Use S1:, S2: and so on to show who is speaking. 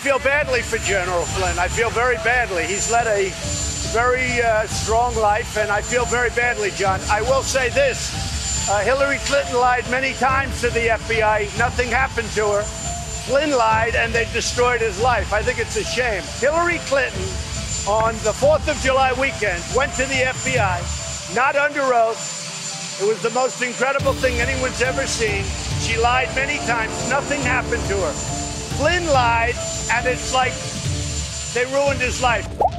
S1: I feel badly for General Flynn. I feel very badly. He's led a very uh, strong life, and I feel very badly, John. I will say this uh, Hillary Clinton lied many times to the FBI. Nothing happened to her. Flynn lied, and they destroyed his life. I think it's a shame. Hillary Clinton, on the 4th of July weekend, went to the FBI, not under oath. It was the most incredible thing anyone's ever seen. She lied many times. Nothing happened to her. Flynn lied, and it's like they ruined his life.